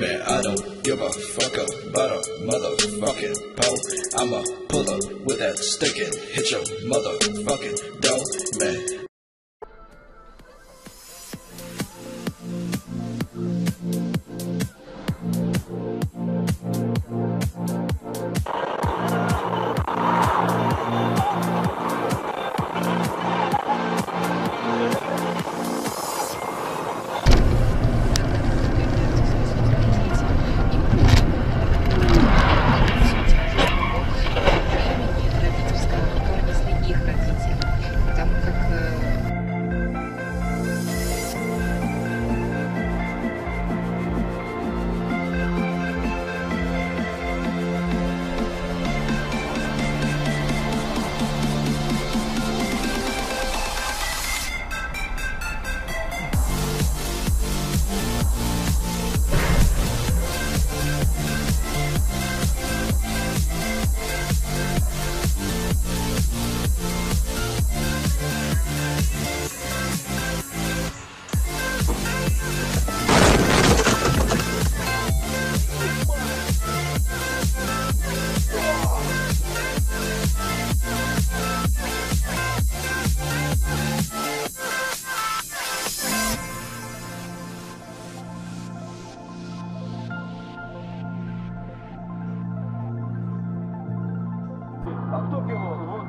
Man, I don't give a fuck about a motherfucking pole. I'ma pull up with that stick and hit your motherfucking door, man. 깜짝이야.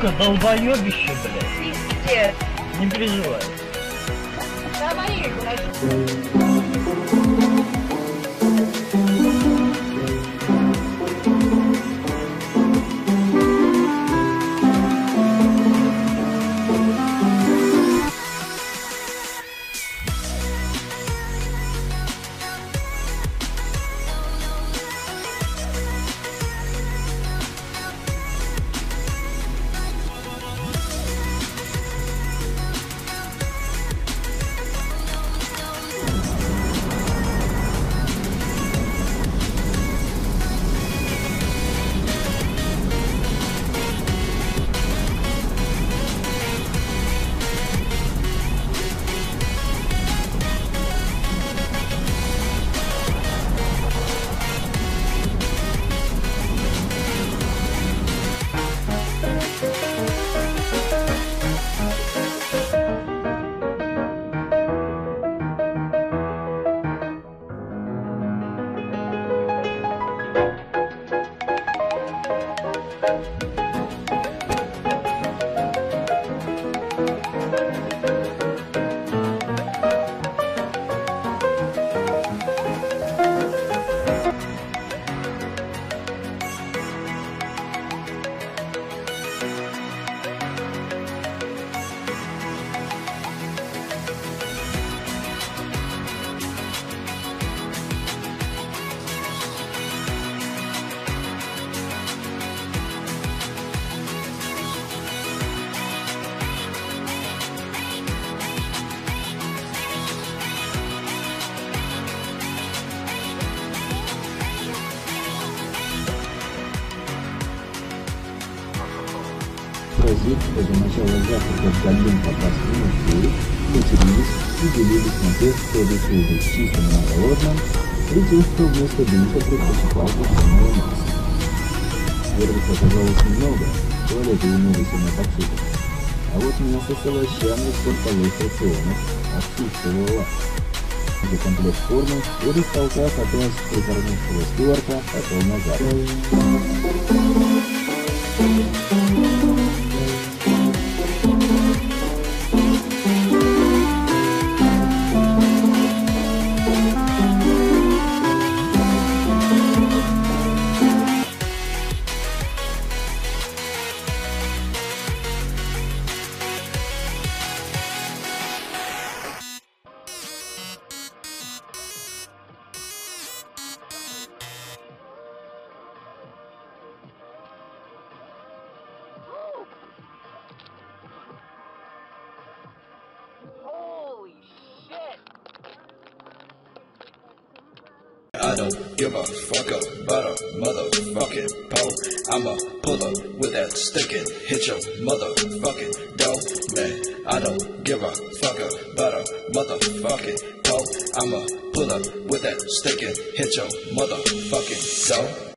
Сука, долбоебище, блядь. Не переживай. люди, Кто за начало завтрака дальнем попасть в Москву, потерялись и делились на тех, кто быть чистым и голодным, и тех, кто вместо душа предпочитал пустынное мясо. Первых оказалось немного, туалеты имелись и на подшипах, а вот мясо овощами в спиртовых рационах отсутствовало. За комплект формы Эрик толкав опять прикормившего Стюарта пошел назад. I don't give a fuck about a motherfucking pole. I'ma pull up with that stick and hit your motherfucking door, man. I don't give a fuck about a motherfucking pole. I'ma pull up with that stick and hit your motherfucking door.